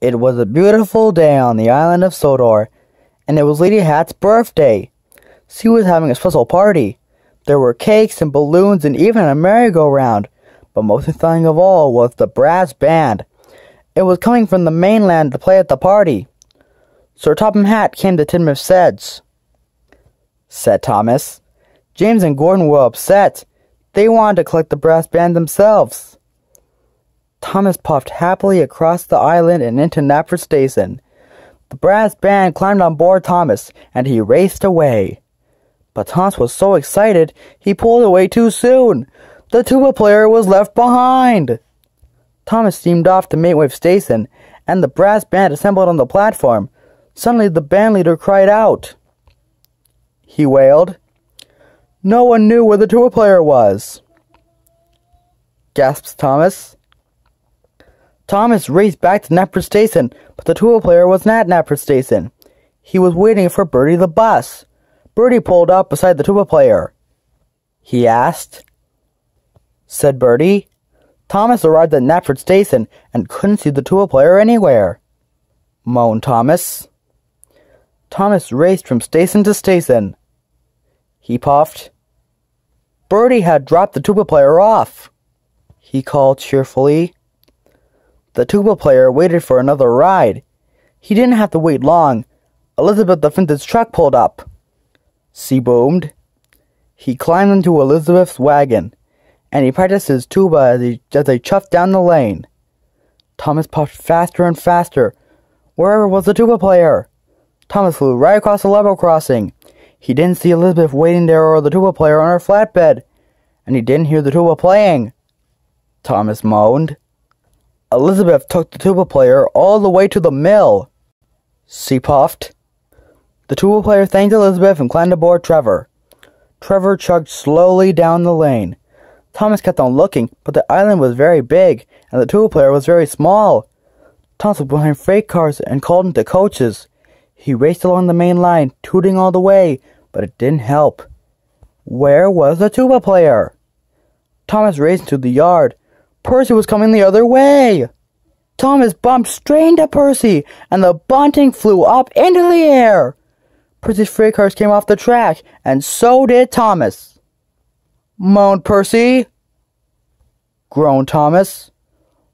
It was a beautiful day on the island of Sodor, and it was Lady Hatt's birthday. She was having a special party. There were cakes and balloons and even a merry-go-round, but most exciting of all was the brass band. It was coming from the mainland to play at the party. Sir Topham Hatt came to Tidmouth Sheds, said Thomas. James and Gordon were upset. They wanted to collect the brass band themselves. Thomas puffed happily across the island and into Knapford Station. The brass band climbed on board Thomas, and he raced away. But Thomas was so excited, he pulled away too soon. The tuba player was left behind. Thomas steamed off to Maithwaite Station, and the brass band assembled on the platform. Suddenly the band leader cried out. He wailed. No one knew where the tuba player was. Gasps Thomas. Thomas raced back to Knapford Station, but the tuba player was not at Knapford Station. He was waiting for Bertie the bus. Bertie pulled up beside the tuba player. He asked. Said Bertie. Thomas arrived at Knapford Station and couldn't see the tuba player anywhere. Moaned Thomas. Thomas raced from station to station. He puffed. Bertie had dropped the tuba player off. He called cheerfully. The tuba player waited for another ride. He didn't have to wait long. Elizabeth the Finch's truck pulled up. She boomed. He climbed into Elizabeth's wagon, and he practiced his tuba as, he, as they chuffed down the lane. Thomas puffed faster and faster. Wherever was the tuba player? Thomas flew right across the level crossing. He didn't see Elizabeth waiting there or the tuba player on her flatbed, and he didn't hear the tuba playing. Thomas moaned. Elizabeth took the tuba player all the way to the mill. She puffed. The tuba player thanked Elizabeth and climbed aboard Trevor. Trevor chugged slowly down the lane. Thomas kept on looking, but the island was very big, and the tuba player was very small. Thomas was behind freight cars and called into coaches. He raced along the main line, tooting all the way, but it didn't help. Where was the tuba player? Thomas raced into the yard. Percy was coming the other way. Thomas bumped straight into Percy, and the bunting flew up into the air. Percy's freight cars came off the track, and so did Thomas. Moaned Percy. Groaned Thomas.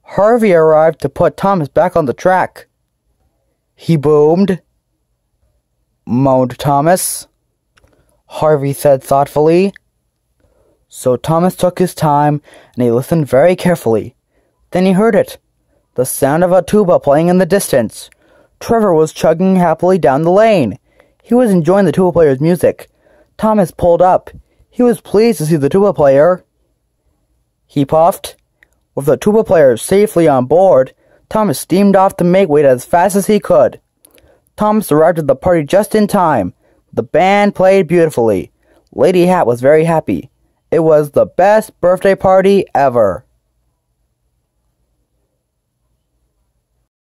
Harvey arrived to put Thomas back on the track. He boomed moaned Thomas. Harvey said thoughtfully. So Thomas took his time and he listened very carefully. Then he heard it the sound of a tuba playing in the distance. Trevor was chugging happily down the lane. He was enjoying the tuba player's music. Thomas pulled up. He was pleased to see the tuba player. He puffed. With the tuba player safely on board, Thomas steamed off to Maithwaite as fast as he could. Thomas arrived at the party just in time. The band played beautifully. Lady Hatt was very happy. It was the best birthday party ever.